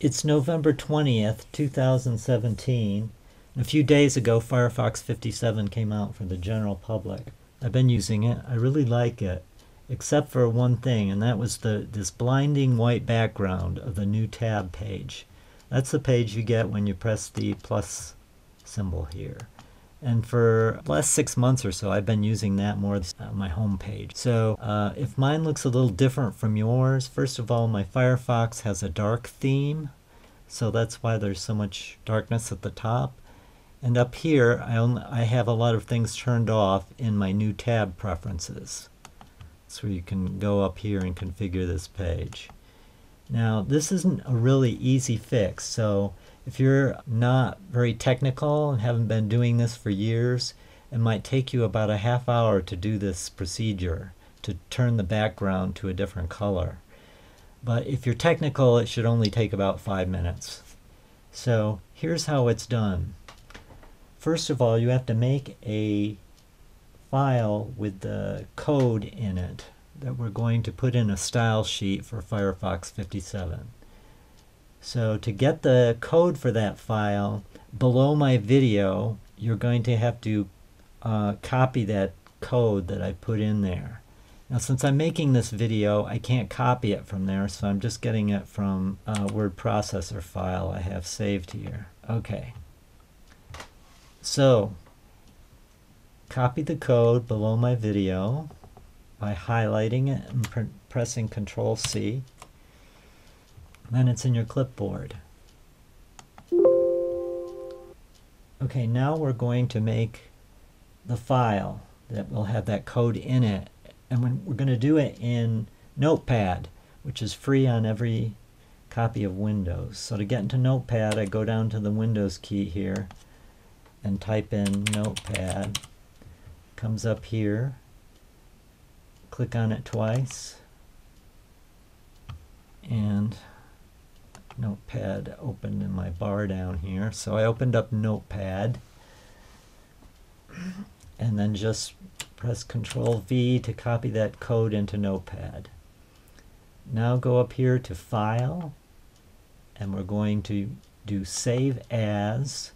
It's November 20th, 2017. A few days ago, Firefox 57 came out for the general public. I've been using it. I really like it, except for one thing, and that was the this blinding white background of the new tab page. That's the page you get when you press the plus symbol here. And for the last six months or so, I've been using that more on my home page. So uh, if mine looks a little different from yours, first of all, my Firefox has a dark theme. So that's why there's so much darkness at the top. And up here, I, only, I have a lot of things turned off in my new tab preferences. So you can go up here and configure this page. Now, this isn't a really easy fix. So if you're not very technical and haven't been doing this for years, it might take you about a half hour to do this procedure, to turn the background to a different color. But if you're technical, it should only take about five minutes. So here's how it's done. First of all, you have to make a file with the code in it that we're going to put in a style sheet for Firefox 57. So to get the code for that file, below my video, you're going to have to uh, copy that code that I put in there. Now since I'm making this video, I can't copy it from there, so I'm just getting it from a word processor file I have saved here. Okay. So, copy the code below my video by highlighting it and pr pressing Control C. Then it's in your clipboard. Okay, now we're going to make the file that will have that code in it. And we're going to do it in Notepad, which is free on every copy of Windows. So to get into Notepad, I go down to the Windows key here and type in Notepad. Comes up here. Click on it twice. And Notepad opened in my bar down here. So I opened up Notepad and then just press Control V to copy that code into Notepad. Now go up here to File and we're going to do Save As.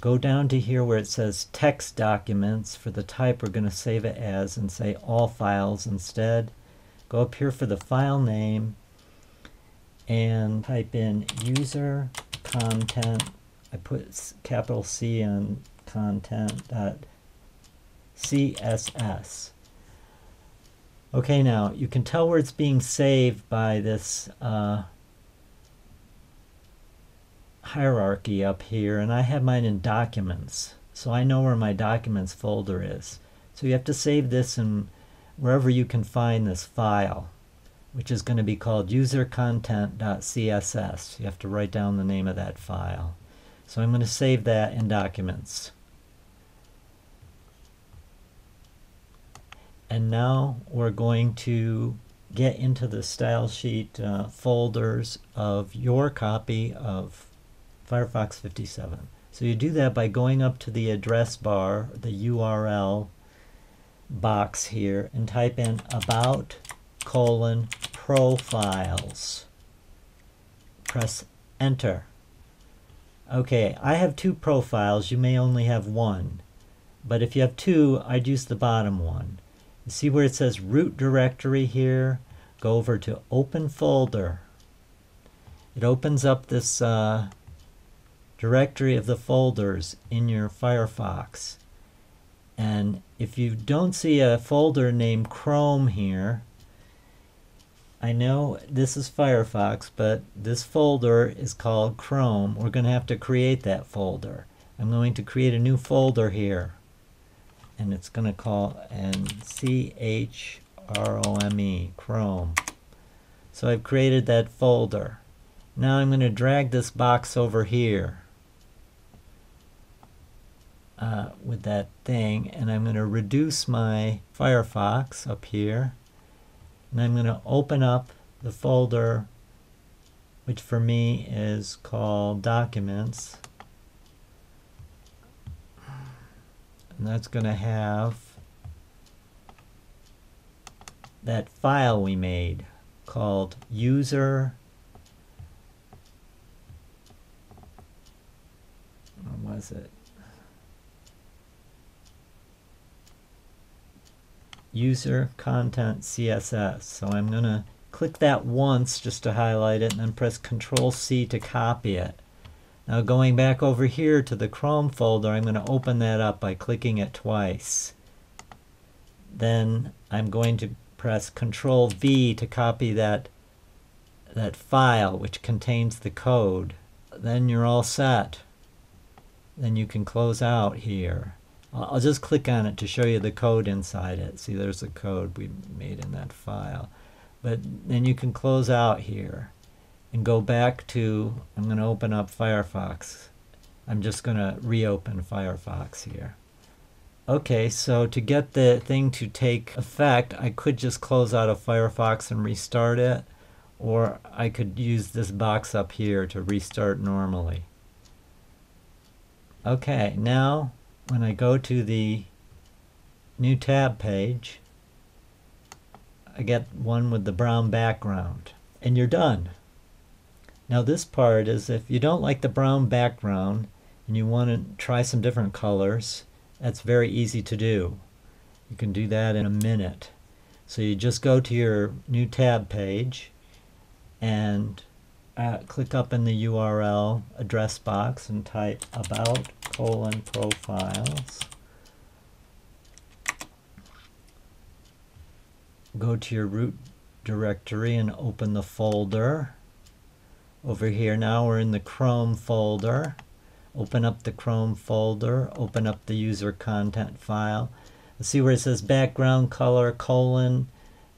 Go down to here where it says Text Documents. For the type we're going to save it as and say All Files instead. Go up here for the file name and type in user content. I put capital C on content CSS. Okay, now you can tell where it's being saved by this uh, hierarchy up here, and I have mine in documents, so I know where my documents folder is. So you have to save this in wherever you can find this file which is going to be called usercontent.css. You have to write down the name of that file. So I'm going to save that in Documents. And now we're going to get into the style sheet uh, folders of your copy of Firefox 57. So you do that by going up to the address bar, the URL box here, and type in about colon profiles. Press enter. Okay, I have two profiles. You may only have one. But if you have two, I'd use the bottom one. You see where it says root directory here? Go over to open folder. It opens up this uh, directory of the folders in your Firefox. And if you don't see a folder named Chrome here, I know this is Firefox, but this folder is called Chrome. We're going to have to create that folder. I'm going to create a new folder here. And it's going to call and C-H-R-O-M-E, Chrome. So I've created that folder. Now I'm going to drag this box over here uh, with that thing, and I'm going to reduce my Firefox up here and I'm going to open up the folder which for me is called documents. And that's going to have that file we made called user what was it? User content CSS. So I'm going to click that once just to highlight it and then press Control C to copy it. Now going back over here to the Chrome folder, I'm going to open that up by clicking it twice. Then I'm going to press Control V to copy that that file which contains the code. Then you're all set. Then you can close out here. I'll just click on it to show you the code inside it. See, there's the code we made in that file. But then you can close out here and go back to, I'm going to open up Firefox. I'm just going to reopen Firefox here. Okay, so to get the thing to take effect, I could just close out of Firefox and restart it, or I could use this box up here to restart normally. Okay, now when I go to the new tab page, I get one with the brown background. And you're done. Now this part is if you don't like the brown background and you want to try some different colors, that's very easy to do. You can do that in a minute. So you just go to your new tab page and uh, click up in the URL address box and type about colon profiles. Go to your root directory and open the folder. Over here now we're in the Chrome folder. Open up the Chrome folder, open up the user content file. See where it says background color colon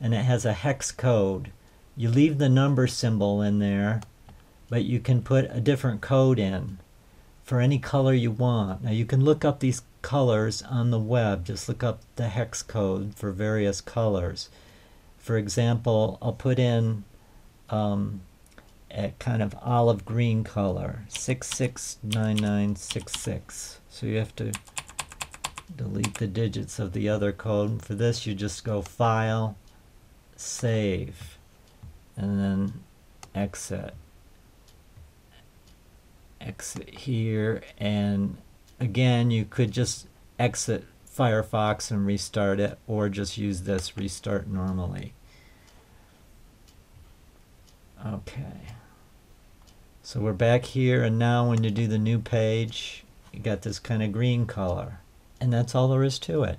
and it has a hex code. You leave the number symbol in there, but you can put a different code in for any color you want. Now you can look up these colors on the web. Just look up the hex code for various colors. For example, I'll put in um, a kind of olive green color, 669966. So you have to delete the digits of the other code. For this, you just go File, Save, and then Exit. Exit here, and again, you could just exit Firefox and restart it, or just use this restart normally. Okay. So we're back here and now when you do the new page, you got this kind of green color. And that's all there is to it.